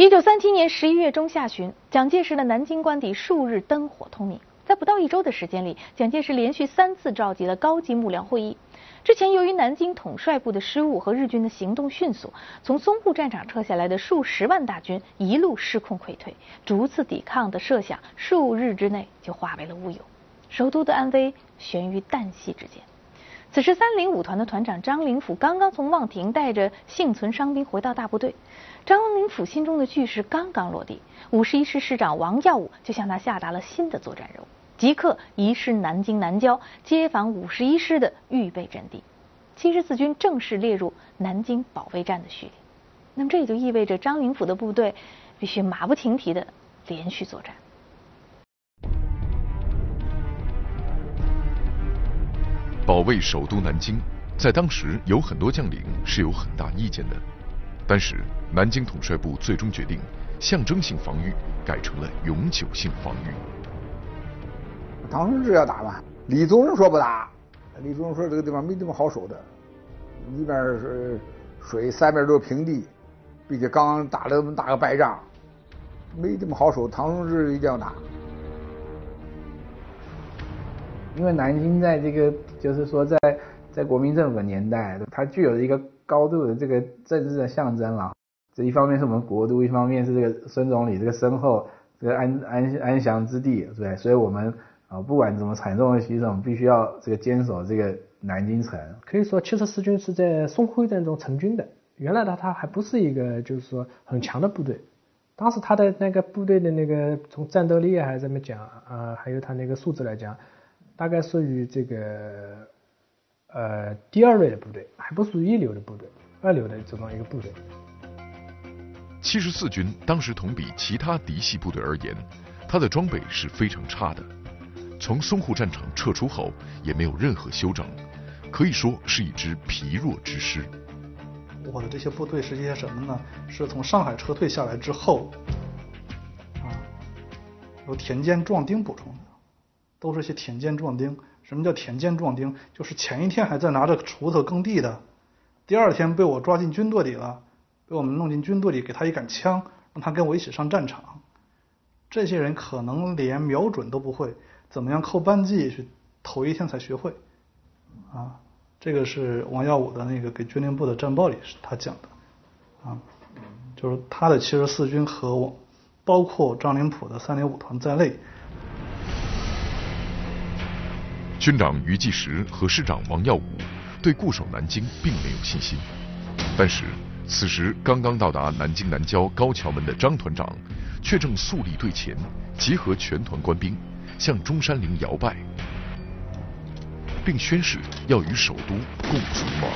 一九三七年十一月中下旬，蒋介石的南京官邸数日灯火通明。在不到一周的时间里，蒋介石连续三次召集了高级幕僚会议。之前，由于南京统帅部的失误和日军的行动迅速，从淞沪战场撤下来的数十万大军一路失控溃退，逐次抵抗的设想数日之内就化为了乌有，首都的安危悬于旦夕之间。此时，三零五团的团长张灵甫刚刚从望亭带着幸存伤兵回到大部队。张灵甫心中的巨石刚刚落地，五十一师师长王耀武就向他下达了新的作战任务：即刻移师南京南郊，接防五十一师的预备阵地。七十四军正式列入南京保卫战的序列。那么，这也就意味着张灵甫的部队必须马不停蹄的连续作战。保卫首都南京，在当时有很多将领是有很大意见的。但是南京统帅部最终决定，象征性防御改成了永久性防御。唐生智要打嘛，李宗仁说不打。李宗仁说这个地方没这么好守的，一边是水，三边都是平地，并且刚打了这么大个败仗，没这么好守。唐生智一定要打。因为南京在这个就是说在在国民政府年代，它具有一个高度的这个政治的象征了。这一方面是我们国都，一方面是这个孙总理这个身后这个安安安详之地，对所以我们啊不管怎么惨重的牺牲，必须要这个坚守这个南京城。可以说七十四军是在淞沪会战中成军的。原来的他还不是一个就是说很强的部队，当时他的那个部队的那个从战斗力还是怎么讲啊，还有他那个素质来讲。大概属于这个呃第二类的部队，还不属于一流的部队，二流的这么一个部队。七十四军当时同比其他嫡系部队而言，它的装备是非常差的。从淞沪战场撤出后，也没有任何休整，可以说是一支疲弱之师。我的这些部队是一些什么呢？是从上海撤退下来之后，啊，由田间壮丁补充的。都是些田间壮丁。什么叫田间壮丁？就是前一天还在拿着锄头耕地的，第二天被我抓进军队里了，被我们弄进军队里，给他一杆枪，让他跟我一起上战场。这些人可能连瞄准都不会，怎么样扣扳机是头一天才学会。啊，这个是王耀武的那个给军令部的战报里是他讲的。啊，就是他的七十四军和我，包括张灵甫的三零五团在内。军长于继时和师长王耀武对固守南京并没有信心，但是此时刚刚到达南京南郊高桥门的张团长却正肃立队前，集合全团官兵向中山陵摇拜，并宣誓要与首都共存亡。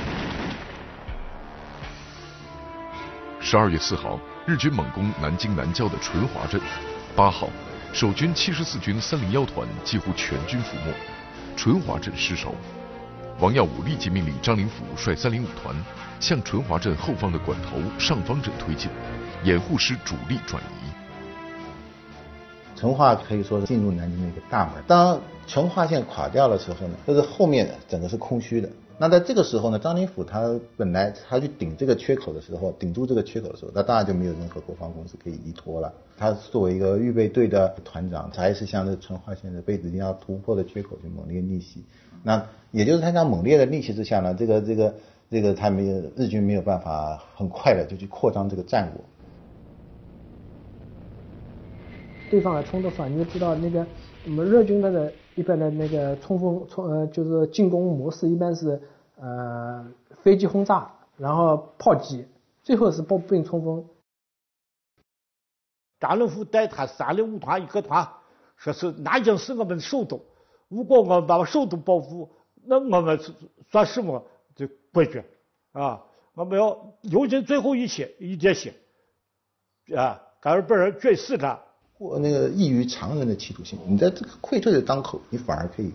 十二月四号，日军猛攻南京南郊的淳华镇，八号，守军七十四军三零幺团几乎全军覆没。淳华镇失守，王耀武立即命令张灵甫率三零五团向淳华镇后方的管头上方镇推进，掩护师主力转移。淳化可以说是进入南京的一个大门。当淳化线垮掉的时候呢，就是后面整个是空虚的。那在这个时候呢，张灵甫他本来他去顶这个缺口的时候，顶住这个缺口的时候，那当然就没有任何国防公司可以依托了。他作为一个预备队的团长，他还是向这淳化线的被子定要突破的缺口去猛烈逆袭。那也就是他在猛烈的逆袭之下呢，这个这个这个他没有日军没有办法很快的就去扩张这个战果。对方来冲的话，你就知道那个我们日军的一般的那个冲锋冲呃就是进攻模式一般是呃飞机轰炸，然后炮击，最后是步兵冲锋。张灵甫带他三零五团一个团，说是南京是我们的首都，如果我们把首都保护，那我们算什么？就国军啊！我们要用尽最后一切一点血啊！干儿本人追死战。或那个异于常人的企图心，你在这个溃退的当口，你反而可以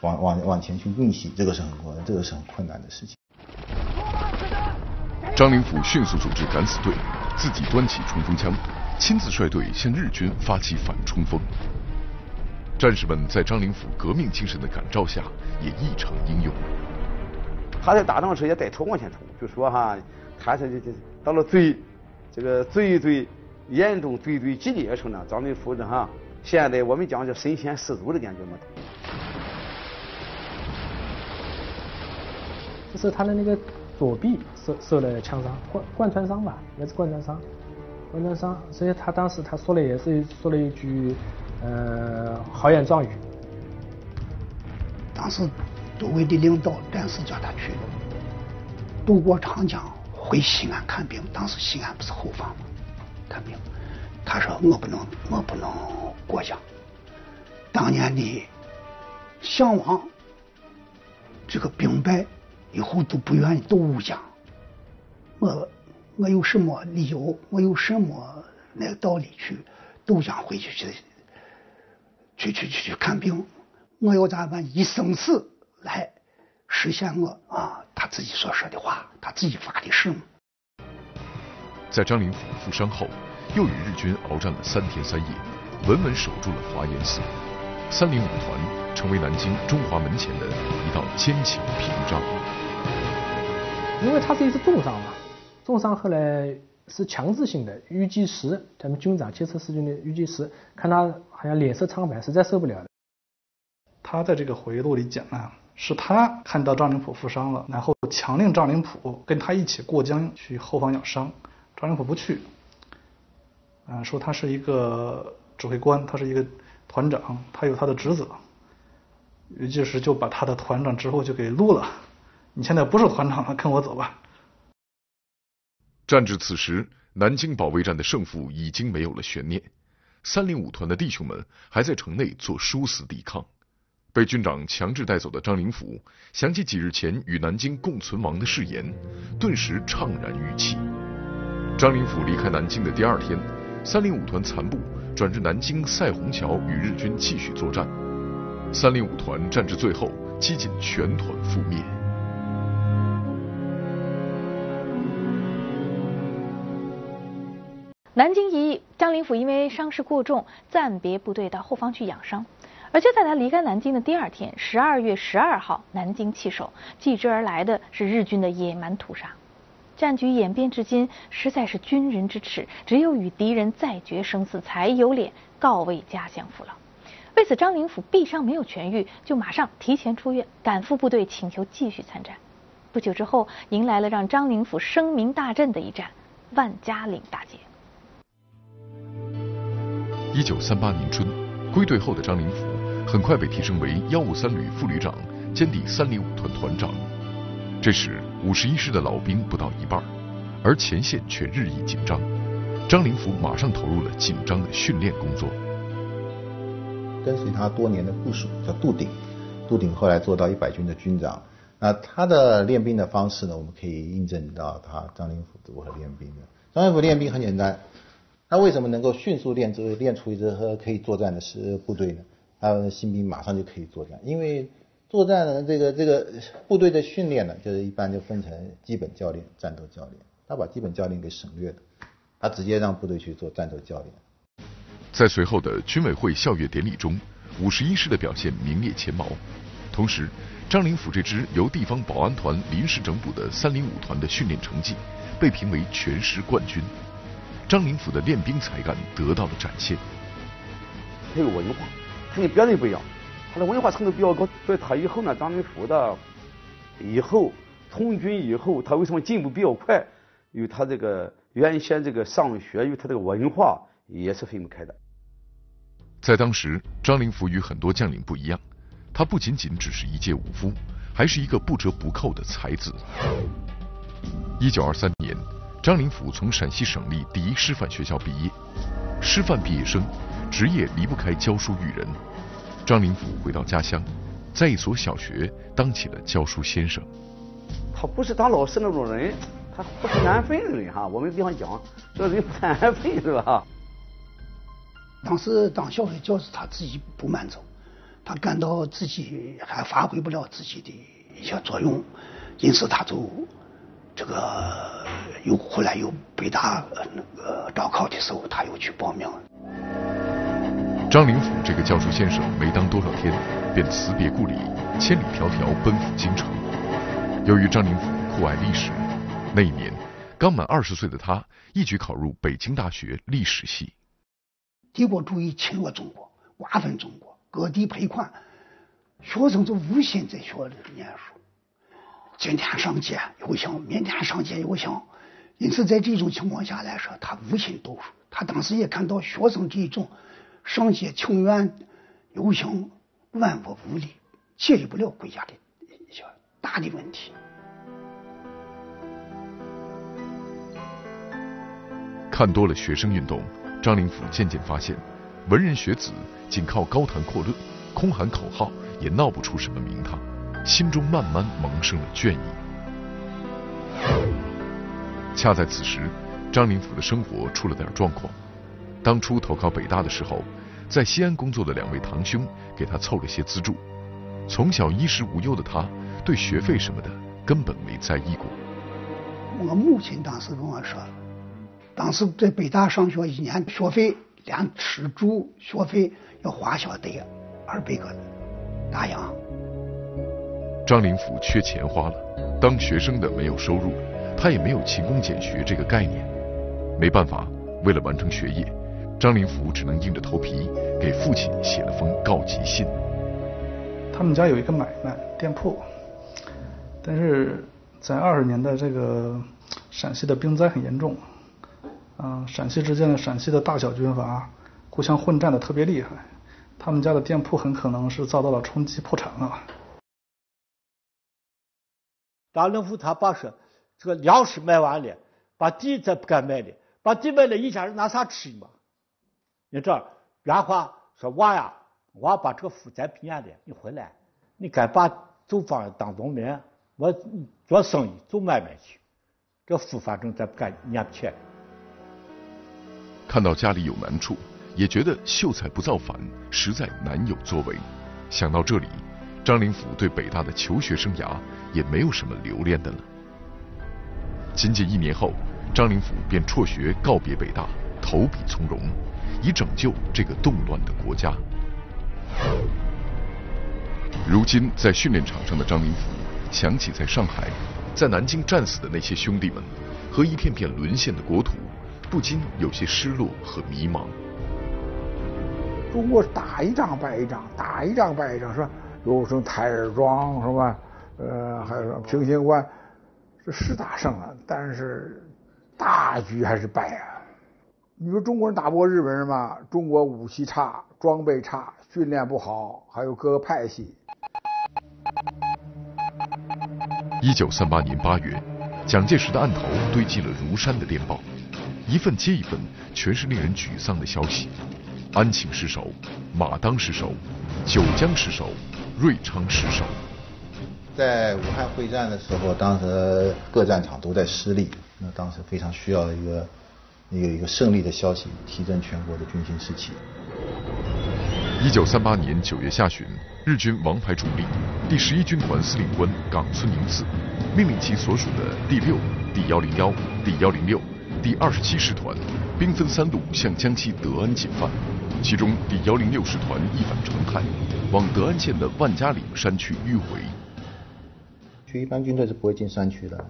往往往前去逆袭，这个是很困，这个是很困难的事情。张灵甫迅速组织敢死队，自己端起冲锋枪。亲自率队向日军发起反冲锋，战士们在张灵甫革命精神的感召下，也异常英勇。他在打仗时也带头往前冲，就说哈，他是这到了最这个最最严重对对激烈时候呢，张灵甫的哈，现在我们讲叫身先士卒的感觉嘛。就是他的那个左臂受受了枪伤，贯贯穿伤吧，应该是贯穿伤，贯穿伤。所以他当时他说了也是说了一句，呃，豪言壮语。当时周围的领导暂时叫他去渡过长江回西安看病，当时西安不是后方吗？看病，他说我不能，我不能过江。当年的项王这个兵败。以后都不愿意渡江，我我有什么理由？我有什么那个道理去渡江回去去去去去去看病？我要咋办？以生死来实现我啊他自己所说的话，他自己发的誓吗。在张灵甫负伤后，又与日军鏖战了三天三夜，稳稳守住了华严寺。三零五团成为南京中华门前的一道坚强屏障。因为他是一次重伤嘛，重伤后来是强制性的。余继时，咱们军长七十四军的余继时，看他好像脸色苍白，实在受不了了。他在这个回忆录里讲啊，是他看到张灵甫负伤了，然后强令张灵甫跟他一起过江去后方养伤。张灵甫不去，啊，说他是一个指挥官，他是一个团长，他有他的职责。余继时就把他的团长之后就给撸了。你现在不是团长了，跟我走吧。战至此时，南京保卫战的胜负已经没有了悬念。三零五团的弟兄们还在城内做殊死抵抗。被军长强制带走的张灵甫想起几日前与南京共存亡的誓言，顿时怅然欲泣。张灵甫离开南京的第二天，三零五团残部转至南京赛虹桥与日军继续作战。三零五团战至最后，几近全团覆灭。南京一役，张灵甫因为伤势过重，暂别部队到后方去养伤。而就在他离开南京的第二天，十二月十二号，南京弃守，继之而来的是日军的野蛮屠杀。战局演变至今，实在是军人之耻，只有与敌人再决生死，才有脸告慰家乡父老。为此，张灵甫臂伤没有痊愈，就马上提前出院，赶赴部队请求继续参战。不久之后，迎来了让张灵甫声名大振的一战——万家岭大捷。一九三八年春，归队后的张灵甫很快被提升为幺五三旅副旅长兼第三零五团团长。这时，五十一师的老兵不到一半，而前线却日益紧张。张灵甫马上投入了紧张的训练工作。跟随他多年的部属叫杜鼎，杜鼎后来做到一百军的军长。那他的练兵的方式呢？我们可以印证到他张灵甫如何练兵的。张灵甫练兵很简单。他为什么能够迅速练出练出一支和可以作战的师部队呢？他的新兵马上就可以作战，因为作战的这个这个部队的训练呢，就是一般就分成基本教练、战斗教练。他把基本教练给省略了，他直接让部队去做战斗教练。在随后的军委会校阅典礼中，五十一师的表现名列前茅。同时，张灵甫这支由地方保安团临时整补的三零五团的训练成绩被评为全师冠军。张灵甫的练兵才干得到了展现。他有文化，他跟别人不一样，他的文化程度比较高，所以他以后呢，张灵甫的以后从军以后，他为什么进步比较快？与他这个原先这个上学与他这个文化也是分不开的。在当时，张灵甫与很多将领不一样，他不仅仅只是一介武夫，还是一个不折不扣的才子。一九二三年。张灵甫从陕西省立第一师范学校毕业，师范毕业生职业离不开教书育人。张灵甫回到家乡，在一所小学当起了教书先生。他不是当老师那种人，他不是安分的人哈。我们比方讲，这人不太安分是吧？当时当小学教师，他自己不满足，他感到自己还发挥不了自己的一些作用，因此他就。这个又后来又北大那个招考的时候，他又去报名。张灵甫这个教书先生没当多少天，便辞别故里，千里迢迢奔赴京城。由于张灵甫酷爱历史，那一年刚满二十岁的他，一举考入北京大学历史系。帝国主义侵略中国，瓜分中国，割地赔款，学生就无心在学里念书。今天上街又行，明天上街又行，因此在这种情况下来说，他无心读书。他当时也看到学生这种上街请愿、游行，万恶无力，解决不了国家的一些大的问题。看多了学生运动，张灵甫渐渐发现，文人学子仅靠高谈阔论、空喊口号，也闹不出什么名堂。心中慢慢萌生了倦意。恰在此时，张灵甫的生活出了点状况。当初投靠北大的时候，在西安工作的两位堂兄给他凑了些资助。从小衣食无忧的他，对学费什么的根本没在意过。我母亲当时跟我说，当时在北大上学一年学费连吃住学费要花销得二百个大洋。张灵甫缺钱花了，当学生的没有收入，他也没有勤工俭学这个概念。没办法，为了完成学业，张灵甫只能硬着头皮给父亲写了封告急信。他们家有一个买卖店铺，但是在二十年代，这个陕西的兵灾很严重，啊，陕西之间的陕西的大小军阀互相混战的特别厉害，他们家的店铺很可能是遭到了冲击，破产了。张灵甫他爸说：“这个粮食卖完了，把地再不敢卖了，把地卖了，一家人拿啥吃嘛？你这原话说娃呀，娃把这个负债平了，你回来，你该把走方当农民，我做生意做买卖去。这父反正咱不敢念不起来。看到家里有难处，也觉得秀才不造反，实在难有作为。想到这里。”张灵甫对北大的求学生涯也没有什么留恋的了。仅仅一年后，张灵甫便辍学告别北大，投笔从戎，以拯救这个动乱的国家。如今在训练场上的张灵甫，想起在上海、在南京战死的那些兄弟们和一片片沦陷的国土，不禁有些失落和迷茫。中国打一仗败一仗，打一仗败一仗，是吧？有什么台儿庄是吧？呃，还有什么平型关，这是打胜了，但是大局还是败啊。你说中国人打不过日本人吗？中国武器差，装备差，训练不好，还有各个派系。一九三八年八月，蒋介石的案头堆积了如山的电报，一份接一份，全是令人沮丧的消息：安庆失守，马当失守，九江失守。瑞昌失守，在武汉会战的时候，当时各战场都在失利，那当时非常需要一个一个一个胜利的消息，提振全国的军心士气。一九三八年九月下旬，日军王牌主力第十一军团司令官冈村宁次，命令其所属的第六、第幺零幺、第幺零六、第二十七师团，兵分三路向江西德安进犯。其中第幺零六师团一反常态，往德安县的万家岭山区迂回。就一般军队是不会进山区的，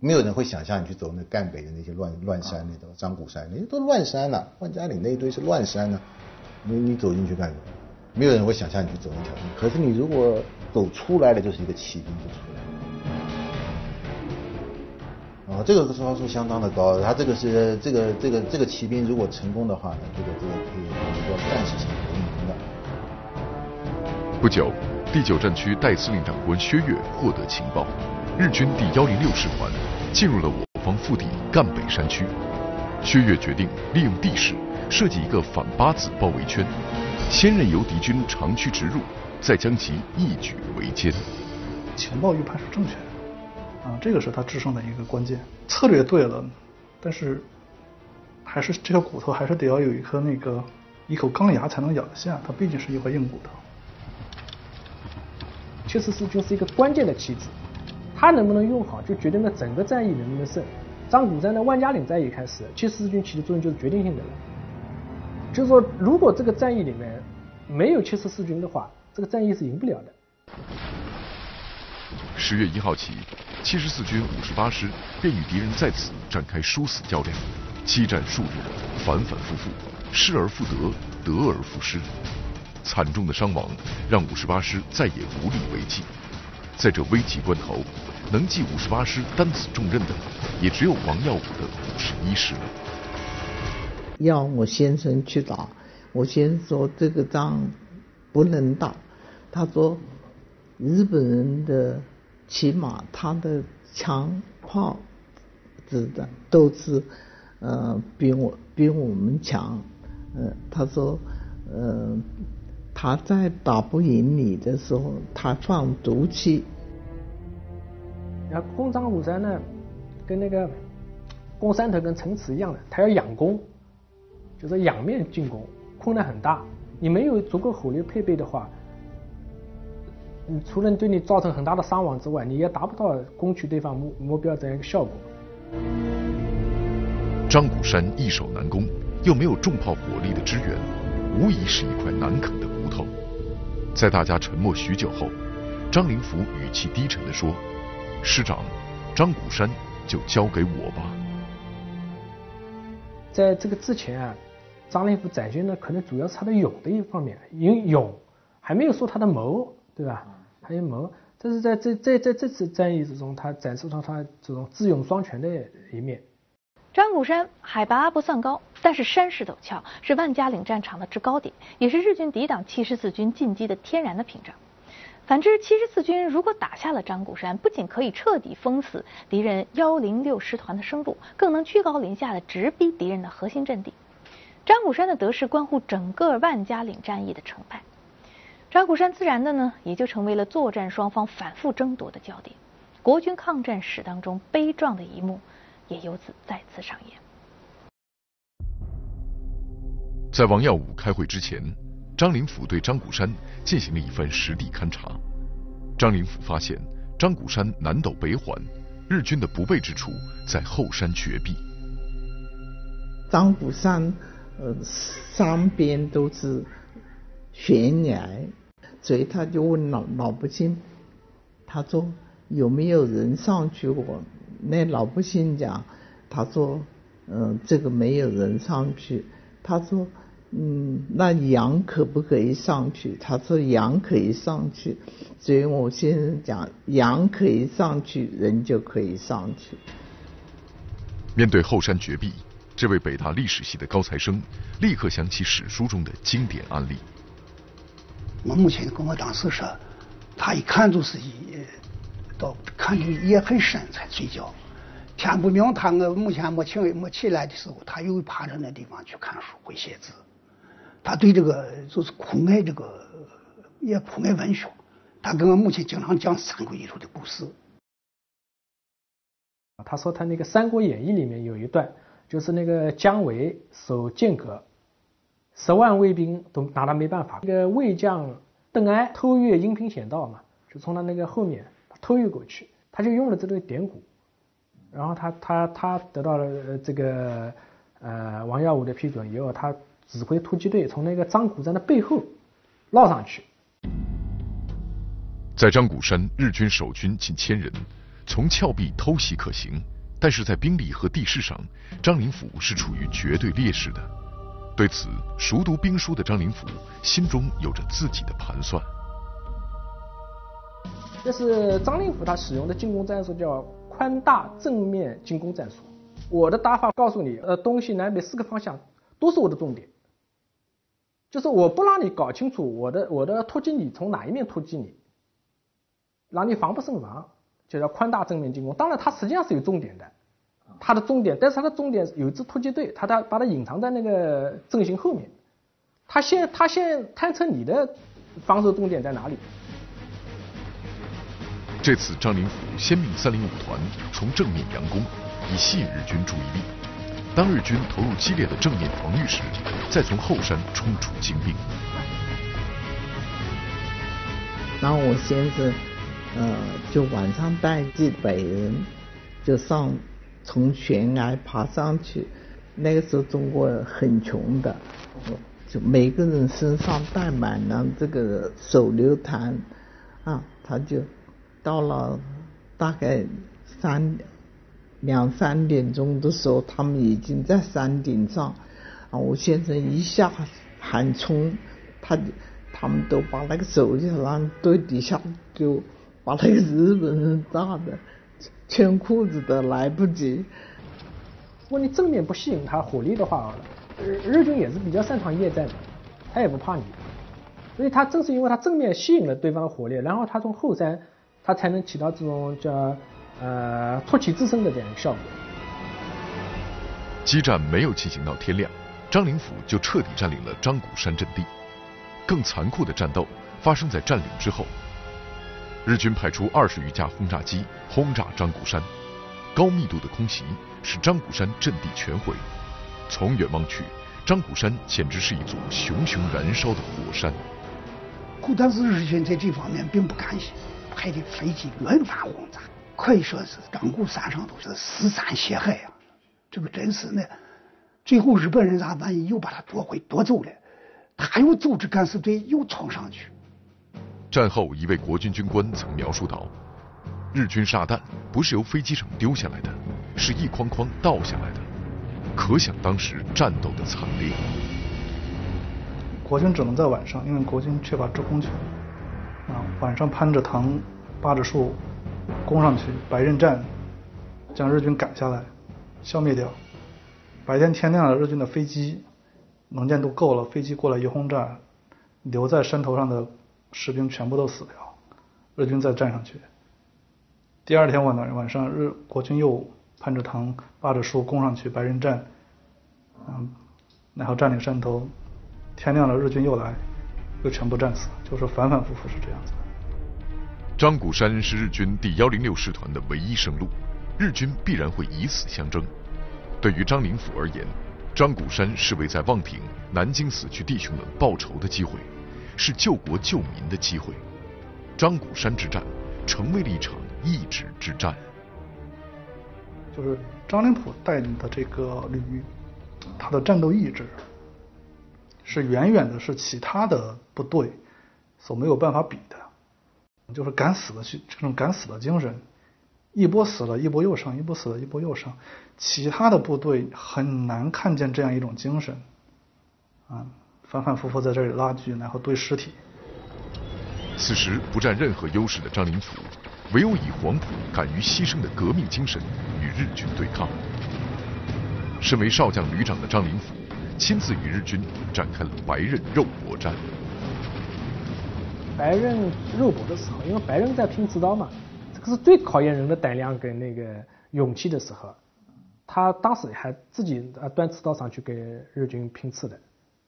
没有人会想象你去走那赣北的那些乱乱山那种张古山，那些都乱山呐。万家岭那一堆是乱山呢，你你走进去干什么？没有人会想象你去走那条路。可是你如果走出来了，就是一个骑兵就出来了。啊，这个招数相当的高，他这个是这个这个这个骑兵如果成功的话呢，这个这个可以说战士上革命的。不久，第九战区代司令长官薛岳获得情报，日军第幺零六师团进入了我方腹地赣北山区。薛岳决定利用地势设计一个反八字包围圈，先任由敌军长驱直入，再将其一举围歼。情报预判是正确的。啊，这个是他制胜的一个关键策略对了，但是还是这个骨头还是得要有一颗那个一口钢牙才能咬得下，它毕竟是一块硬骨头。确实是就是一个关键的棋子，他能不能用好，就决定了整个战役能不能胜。张古山的万家岭战役开始，七十四军起的作用就是决定性的了。就是说，如果这个战役里面没有七十四军的话，这个战役是赢不了的。十月一号起，七十四军五十八师便与敌人在此展开殊死较量，激战数日，反反复复，失而复得，得而复失，惨重的伤亡让五十八师再也无力为继。在这危急关头，能继五十八师担此重任的，也只有王耀武的五十一师了。要我先生去打，我先说这个仗不能打，他说日本人的。起码他的枪炮子弹都是呃比我比我们强，呃他说呃他在打不赢你的时候，他放毒气。然后攻张虎山呢，跟那个攻山头跟城池一样的，他要仰攻，就是仰面进攻，困难很大。你没有足够火力配备的话。你除了对你造成很大的伤亡之外，你也达不到攻取对方目目标这样一个效果。张古山易守难攻，又没有重炮火力的支援，无疑是一块难啃的骨头。在大家沉默许久后，张灵甫语气低沉地说：“师长，张古山就交给我吧。”在这个之前啊，张灵甫展现的可能主要是他的勇的一方面，因勇还没有说他的谋。对吧？还有谋，这是在这在在这次战役之中，他展示出他这种智勇双全的一面。张古山海拔不算高，但是山势陡峭，是万家岭战场的制高点，也是日军抵挡七十四军进击的天然的屏障。反之，七十四军如果打下了张古山，不仅可以彻底封死敌人幺零六师团的生路，更能居高临下的直逼敌人的核心阵地。张古山的得势关乎整个万家岭战役的成败。张古山自然的呢，也就成为了作战双方反复争夺的焦点。国军抗战史当中悲壮的一幕，也由此再次上演。在王耀武开会之前，张灵甫对张古山进行了一番实地勘察。张灵甫发现，张古山南斗北缓，日军的不备之处在后山绝壁。张古山，呃，三边都是悬崖。所以他就问老老百姓，他说有没有人上去过？那老百姓讲，他说，嗯，这个没有人上去。他说，嗯，那羊可不可以上去？他说羊可以上去。所以我先生讲，羊可以上去，人就可以上去。面对后山绝壁，这位北大历史系的高材生立刻想起史书中的经典案例。我母亲跟我当时说，他一看就是一到看的也很深才睡觉。天不明，他我目前没起没起来的时候，他又爬到那地方去看书会写字。他对这个就是酷爱这个也酷爱文学。他跟我母亲经常讲《三国》里头的故事。他说他那个《三国演义》里面有一段，就是那个姜维守剑阁。十万卫兵都拿他没办法。那个魏将邓艾偷越阴平险道嘛，就从他那个后面偷越过去，他就用了这个典故，然后他他他得到了这个呃王耀武的批准以后，他指挥突击队从那个张古山的背后绕上去。在张古山，日军守军近千人，从峭壁偷袭可行，但是在兵力和地势上，张灵甫是处于绝对劣势的。对此，熟读兵书的张灵甫心中有着自己的盘算。这是张灵甫他使用的进攻战术，叫宽大正面进攻战术。我的打法告诉你，呃，东西南北四个方向都是我的重点，就是我不让你搞清楚我的我的突击你从哪一面突击你，让你防不胜防，就叫宽大正面进攻。当然，它实际上是有重点的。它的重点，但是它的重点有一支突击队，他他把它隐藏在那个阵型后面，他先他先探测你的防守重点在哪里。这次张灵甫先命三零五团从正面佯攻，以吸引日军注意力。当日军投入激烈的正面防御时，再从后山冲出精兵。然后我先是呃，就晚上带几百人就上。从悬崖爬上去，那个时候中国很穷的，就每个人身上带满了这个手榴弹，啊，他就到了大概三两三点钟的时候，他们已经在山顶上。啊，我先生一下喊冲，他他们都把那个手就让堆底下，就把那个日本人炸的，穿裤子都来不及。如果你正面不吸引他火力的话，日日军也是比较擅长夜战的，他也不怕你。所以他正是因为他正面吸引了对方的火力，然后他从后山，他才能起到这种叫呃托起自身的这样一个效果。激战没有进行到天亮，张灵甫就彻底占领了张谷山阵地。更残酷的战斗发生在占领之后，日军派出二十余架轰炸机轰炸张谷山，高密度的空袭使张谷山阵地全毁。从远望去，张谷山简直是一座熊熊燃烧的火山。但是日军在这方面并不甘心，派的飞机轮番轰炸，可以说是张谷山上都是尸山血海啊！这个真是呢，最后日本人咋万一又把他夺回夺走了，他又组织敢死队又冲上去。战后，一位国军军官曾描述道：“日军炸弹不是由飞机上丢下来的，是一筐筐倒下来的，可想当时战斗的惨烈。”国军只能在晚上，因为国军缺乏制空权。啊，晚上攀着藤、扒着树攻上去，白刃战将日军赶下来，消灭掉。白天天亮了，日军的飞机能见度够了，飞机过来一轰炸，留在山头上的士兵全部都死掉，日军再站上去。第二天晚晚晚上，日国军又攀着藤、扒着树攻上去，白刃战，嗯，然后占领山头。天亮了，日军又来，又全部战死，就是反反复复是这样子。张谷山是日军第幺零六师团的唯一生路，日军必然会以死相争。对于张灵甫而言，张谷山是为在望亭、南京死去弟兄们报仇的机会，是救国救民的机会。张谷山之战成为了一场意志之战。就是张灵甫带领的这个旅，他的战斗意志。是远远的，是其他的部队所没有办法比的，就是敢死的去这种敢死的精神，一波死了，一波又上，一波死了，一波又上，其他的部队很难看见这样一种精神，啊，反反复复在这里拉锯，然后堆尸体。此时不占任何优势的张灵甫，唯有以黄埔敢于牺牲的革命精神与日军对抗。身为少将旅长的张灵甫。亲自与日军展开了白刃肉搏战。白刃肉搏的时候，因为白刃在拼刺刀嘛，这个是最考验人的胆量跟那个勇气的时候。他当时还自己啊端刺刀上去给日军拼刺的，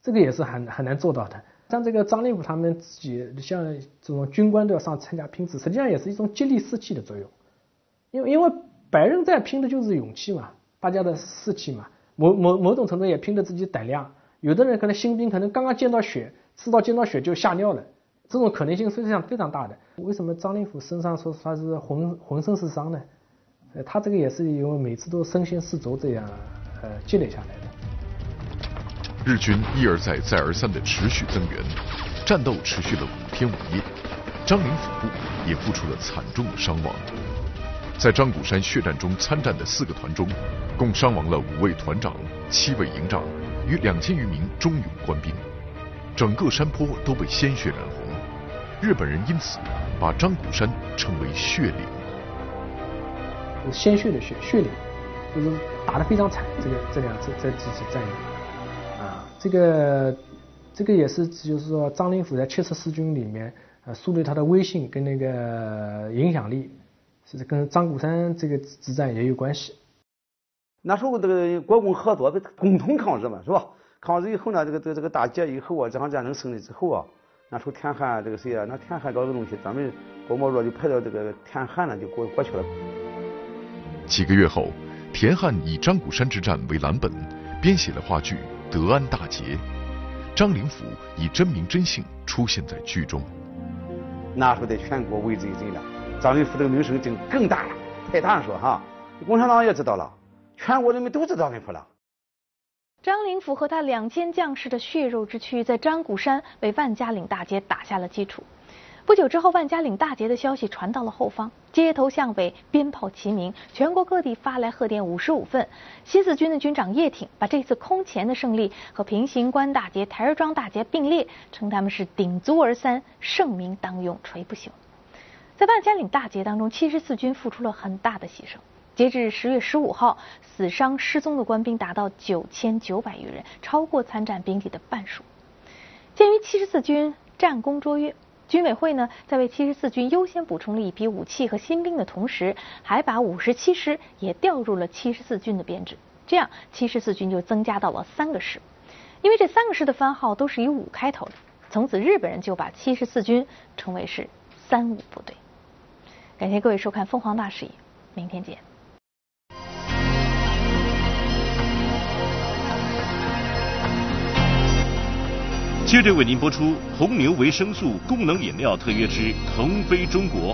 这个也是很很难做到的。像这个张立武他们自己，像这种军官都要上参加拼刺，实际上也是一种激励士气的作用。因为因为白刃在拼的就是勇气嘛，大家的士气嘛。某某某种程度也拼着自己胆量，有的人可能新兵可能刚刚见到血，刺刀见到血就吓尿了，这种可能性是非常非常大的。为什么张灵甫身上说他是浑浑身是伤呢？呃，他这个也是因为每次都身先士卒这样呃积累下来的。日军一而再再而三的持续增援，战斗持续了五天五夜，张灵甫部也付出了惨重的伤亡。在张谷山血战中参战的四个团中，共伤亡了五位团长、七位营长与两千余名忠勇官兵，整个山坡都被鲜血染红。日本人因此把张谷山称为“血岭”。鲜血的血，血岭，就是打得非常惨。这个这两次这几次战役啊，这个这个也是就是说张灵甫在七十四军里面呃树立他的威信跟那个影响力。是跟张谷山这个之战也有关系。那时候这个国共合作，共同抗日嘛，是吧？抗日以后呢，这个这个这个大捷以后啊，这场战争胜利之后啊，那时候田汉这个谁啊？那田汉搞这个东西，咱们郭沫若就派到这个田汉呢，就过过去了。几个月后，田汉以张鼓山之战为蓝本，编写了话剧《德安大捷》，张灵甫以真名真姓出现在剧中。那时候在全国为之一振了。张灵甫这个名声就更大了，太大了说哈，共产党也知道了，全国人民都知道张灵甫了。张灵甫和他两千将士的血肉之躯，在张谷山为万家岭大捷打下了基础。不久之后，万家岭大捷的消息传到了后方，街头巷尾鞭炮齐鸣，全国各地发来贺电五十五份。新四军的军长叶挺把这次空前的胜利和平型关大捷、台儿庄大捷并列，称他们是鼎足而三，盛名当永，垂不朽。在万家岭大捷当中，七十四军付出了很大的牺牲。截至十月十五号，死伤失踪的官兵达到九千九百余人，超过参战兵力的半数。鉴于七十四军战功卓越，军委会呢在为七十四军优先补充了一批武器和新兵的同时，还把五十七师也调入了七十四军的编制，这样七十四军就增加到了三个师。因为这三个师的番号都是以五开头的，从此日本人就把七十四军称为是三五部队。感谢各位收看《凤凰大视野》，明天见。接着为您播出红牛维生素功能饮料特约之腾飞中国。